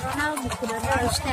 Ronaldo, Ronaldo está.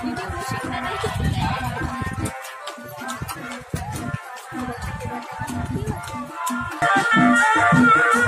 Thank you.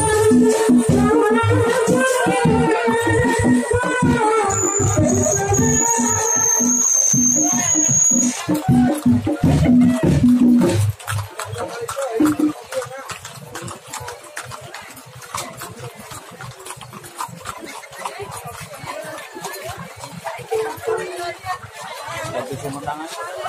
aja musik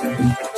Rồi ai